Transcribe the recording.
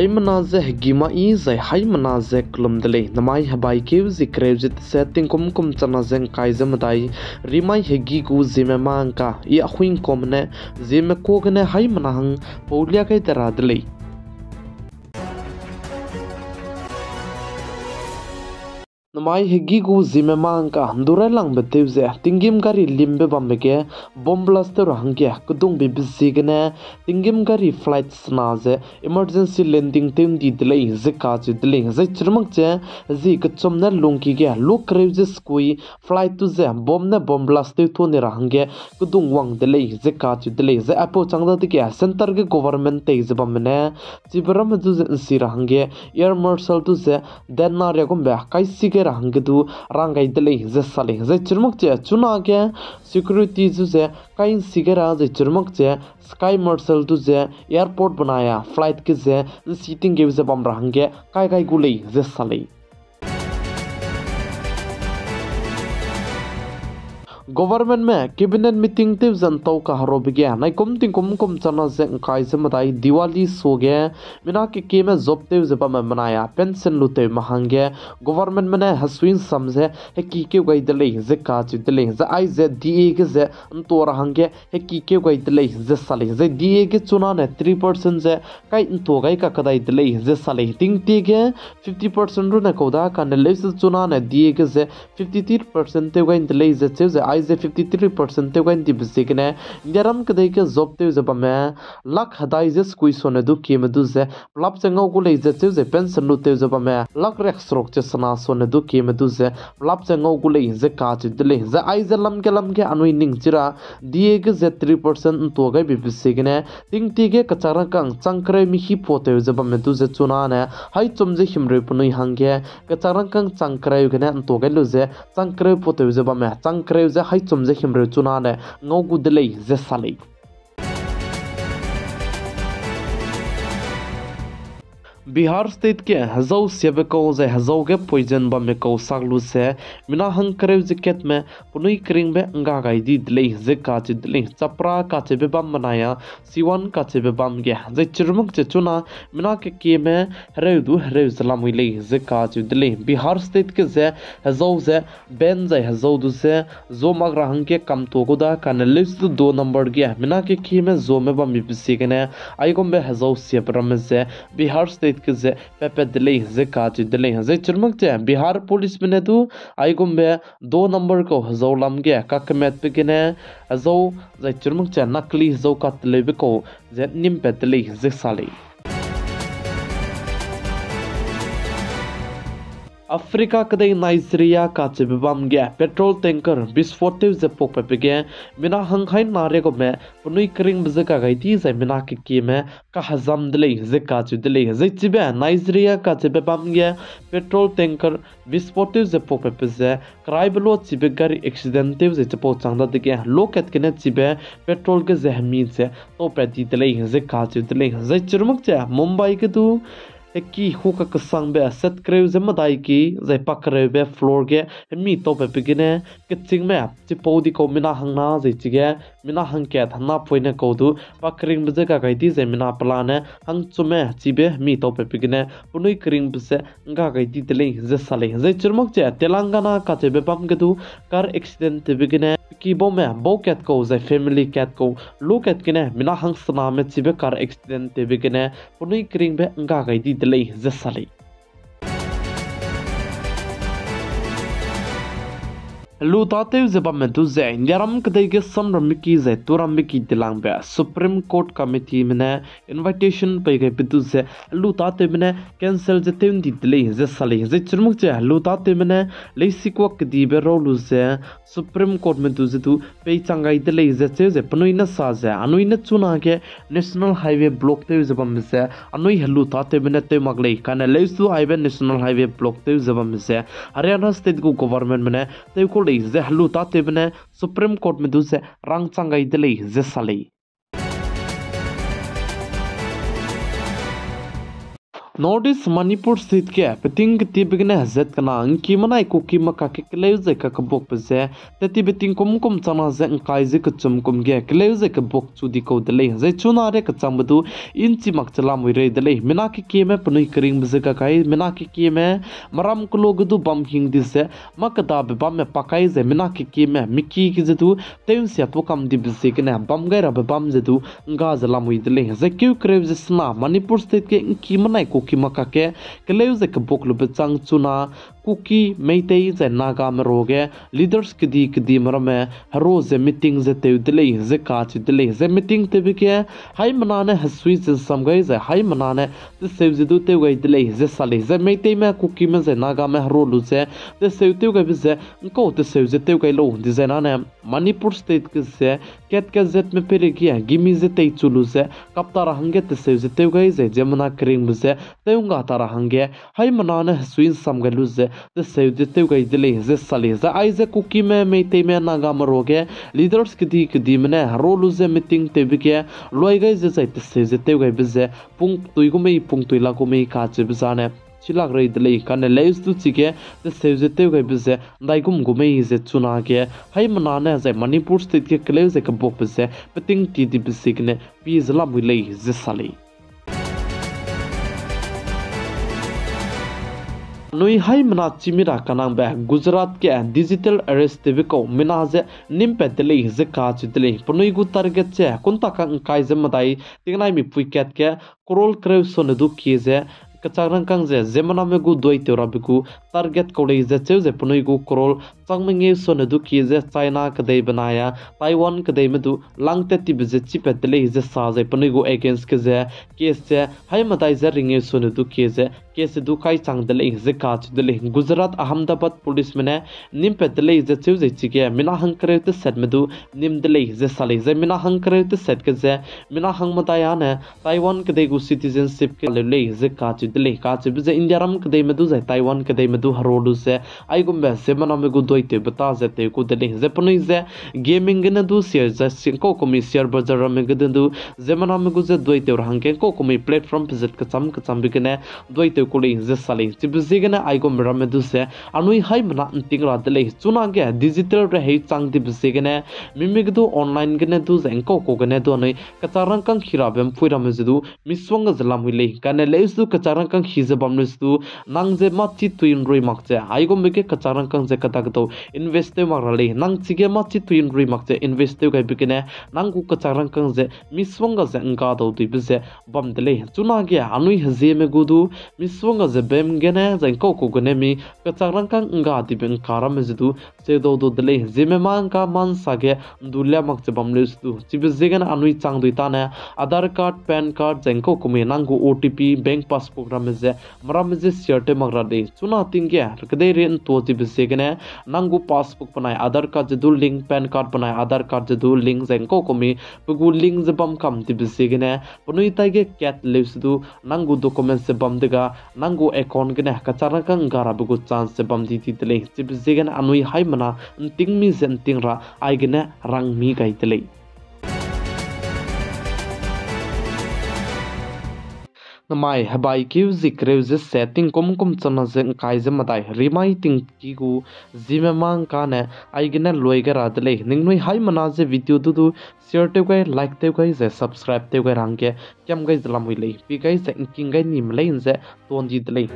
hai manaze gima i zai hai manaze klum dele namai habai ke zi krevjit setting kum kum chana zeng kai zem dai rimai hegi gu zime mangka i ahuin kom ne zime kogne hai mana hang paulia kai tera dele ze tingim gari limbe bambeke bomb blaster hangke kudung bi bizigene tingim gari flight sna ze emergency landing tem di delay ze ka chu delay ze chirmak che zi kchom na lungki ge look krev ze skui flight tu ze bomb na bomb blaster to ne hangke kudung wang delay ze ka chu delay ze apo changda de ge center ge government te ze bamne chibaram ju ze si hangke air marshal tu ze den na re gom ba kai si rangdu rangai dele ze sale ze churmuk che chuna ke security zu ze kain sigera ze churmuk che sky marshal tu ze airport banaya flight ke ze seating ke ze bam range kai kai gulei ze sale government में cabinet meeting ते जनता का हरो बिगे नाइ कुम तिंग कुम चना जे काय से मदाई दिवाली सो गे मिना के के में जॉब ते जब में मनाया, पेंशन लुते महँगे गवर्नमेंट में हसविन समझे हे की के गई दले जे का च दले जे आई जे डी ए के जे तो रहंगे हे की के गई दले जे साले जे डी ए के चुना ने 3% जे kai to gai ka kadai dele je sale ting ti ge 50% ru na koda kan le se chuna na die ge je 53% te gai dele je che je ऐसे 53 परसेंट तेरे को इंटी busy कने के job तेरे जब मैं luck हदा ऐसे school सोने दो की में दूसरे प्लाप चंगा उनको ले जाते हो जब पेंशन लो तेरे जब मैं लक रेख स्रोत जैसे सना सोने दो की में दूसरे प्लाप चंगा उनको ले इंजे काज दिले इंजे ऐसे लम के लम के अनुई चिरा दिए के जे त्री परसेंट तो गए बिबिसे तिंग ती के कचारा कंग चंकरे मिही पोते जब मैं दूसरे चुना ने हाई चुमजे हिमरे पुनी हंगे कचारा कंग चंकरे कने तो गए लुजे चंकरे पोते जब मैं चंकरे जे haicom zehim re chunane ngo gudlei ze salei Bihar state के हजौ सेबको जे हजौ के पोइजन बम में को सागलु से मिना हंग करे जिकेट में पुनुई क्रिंग बे अंगा गाई दी दिले, जे का च दिले, चपरा का चे बे बम बनाया सिवन का चे बे बम गे, जे चिरमुक चे चुना, मिना के के में हरे दु हरे सलाम ले, जे का च दिले। बिहार स्टेट के जे हजौ जे बेन जे हजौ दु से जो मग रहंग के कम तो गोदा कान लिस्ट दो नंबर गे, मिना के के में जो में बम बिसी के ने आई गम बे हजौ से परम से बिहार स्टेट के जे पेपे दिले दिले बिहार पुलिस में दु आई गम बे दो नंबर को हजौ लमगे काक कक मेट पे के ने हजौ जे चिरमुक नकली हजौ का तले को जे निम पे दिले जे साले अफ्रीका कदई नाइजीरिया का चिबम गे पेट्रोल टैंकर विस्फोटिव जे पोक पे गे मिना हंखाई नारे को में पुनुई करिंग बजे का गई थी जे मिना के की में का हजम दिले जे का चु दिले जे चिबे नाइजीरिया का चिबे बम गे पेट्रोल टैंकर विस्फोटिव जे पोक पे जे क्राइ बलो चिबे गाड़ी एक्सीडेंटिव जे चपो चांदा दिगे लोकेट के ने तो तू ki huka kasang be set kreu zema dai ki ze pak kreu be floor ge mi to be begine ke ting me ti po di ko mina hangna ze ti ge Meena हंग क्या था ना पोई ने कोदु पकरिंग बजे का हंग चुमे चिबे मी तो पे पिगने पुनी करिंग बजे इंगा कहीं दी तले जे साले जे चुरमक जे तेलंगाना का बेपम के कार कर एक्सीडेंट पिगने की बो में बो कैट कौ जे फैमिली कैट कौ लु कैट किने मीना हंग सनामे चिबे कर एक्सीडेंट पिगने पुनी करिंग बे इंगा दी जे साले लुताते जबा में तो जे यारम कदे के सम रमिकी जे तो रमिकी दिलांग बे सुप्रीम कोर्ट कमिटी में इनविटेशन पे गए बिदु जे लुताते में कैंसिल जे तेम दी दिले जे सले जे चरमुक जे लुताते में लेसी को कदी बे रोलु जे सुप्रीम कोर्ट में तुझे तू पे चंगाई दिले जे जे जे पनुई न सा जे अनुई न चुना के नेशनल हाईवे ब्लॉक ते जबा में जे अनुई हलु ताते में ते मगले काने लेसु हाईवे नेशनल हाईवे ब्लॉक ते जबा में हरियाणा स्टेट को गवर्नमेंट में ते को जेहलू ताते सुप्रीम कोर्ट में दूसरे रंग चंगाई दिले जैसा नॉर्थ मणिपुर स्थित के पेटिंग गति बिगने हजत कना अंकी मनाई कुकी मका के क्लेव जे का कबोक पसे तति बेटिंग कुम कुम चना जे अंकाई जे कचम कुम गे क्लेव जे के बोक चुदी को दले जे चुना रे कचम बदु इंची मक चला मुई रे दले मिना के के में पनुई करिंग बजे का kai मिना के के में मरम ki makha ke keleu ze kebok lu bechang chuna kuki meitei ze naga me roge leaders kidi kidi marame haro ze meeting ze te dile ze ka chi dile ze meeting te bi ke hai manane hasui ze samgai ze hai manane te sev ze du te gai dile ze sale ze meitei me kuki me ze naga me haro lu ze te sev te gai ze ko te sev ze te gai lo di ze na ne manipur state ke ze ket ke zet me pere kia gimi ze te chulu ze kapta rahange te sev ze te gai ze jemna kring ze teunga tara hange hai manane manana suin samgalu ze teu gai dile ze sali za ai ze kuki me me te me na ga maroge leaders kidi kidi mene rolu ze meeting te bike loi gai ze zai te se teu gai bize pung tui gu mei pung tui la gu mei ka che bizane chilak rei dile kan le stu chike the save the teu gai bize dai gum gu mei ze chuna ge hai mana manana ze manipur state ke kle ze ka bok bize peting ti di bisikne pi zla mu le ze sali hai mana chimira kanang ba gujarat ke digital arrest tebe ko mina je nim pe tele je ka chitele punui gu target che kunta ka kai je madai tingnai mi puiket ke korol krev son du ki je kacang kang je zemana me gu doi te rabi gu target ko चंगमेंगे सोने दुखी जे China कदे बनाया Taiwan कदे मदु लांगते तिब जे चिपेतले साजे पनेगु against के जे case से हाय मदाइ जे रिंगे सोने दुखी जे केस दुखाइ चांगदले हिजे काच गुजरात अहमदाबाद पुलिस मने निम पेतले हिजे छु जे छिके मिना हंकरे ते सेट मदु निम दले हिजे साले जे मिना हंकरे ते सेट हंग मदाया ने ताइवान कदै गु सिटीजनशिप के लेले हिजे काच दले इंडिया रम कदे मदु जे ताइवान कदै मदु हरोडु से से मनो मगु जे ते को दले जे पनुई जे गेमिंग ने दु शेयर जे सिंको कोमी शेयर बाज़ार में गदु जे मना मेगु जे दोइते रहांके को कोमी प्लेटफॉर्म पे जे कचम कचम बिकने दोइते kuli je sali chibzigana aigo mirame du se anui hai mana ting ra dele chuna ge digital re hei chang di bzigana mimig du online gene du zengko ko gene du anui kacharang kang khira bem phuira me du miswang zalam hui le kane le su kacharang kang khize bam ne du nang investe mak rali nang chige ma chi tuin ri mak che investe kai bikine. Nang ku ka charang kang je miswang ga zen ga do di bise bam dele chuna ge anui hje me gudu miswang ga je bem ge ne zen ko ku gune mi. Ka charang kang nga di ben karam je du. Se do do dele je me man ka man sa ge dulla mak che bam le du. Chi bise ge anui chang du ta na Aadhaar card PAN card जेंको कुमे नांगु OTP bank passbook रामेजे मरामेजे सियरटे मगरा दे चुना तिंगे रकदे रेन तोजी बिसेगने नंगु पासबुक बनाए, आधार कार्ड जो दू लिंक पैन कार्ड बनाए, आधार कार्ड जो दू लिंक जैन को कमी बुगु लिंक जो कम दिबसीगने पुनुई ताइगे कैट लिवस दू नंगु डॉक्यूमेंट से बम देगा, नंगु अकाउंट गने, कचार कंग गारा बुगु चांस से बम दी दिले दिबसीगने अनुई हाई मना तिंग मी जेन आइगने रंग मी गाइतले namai habai ki zikrew ze setting kom kom chana ze kai ze matai rimai ting ki gu zime mang ka ne ai gene loi ga radle ning noi hai mana ze video du du share te gai like te gai ze subscribe te gai rang ke kem gai zlam hui le pi gai ze king gai nim le in ze ton di dle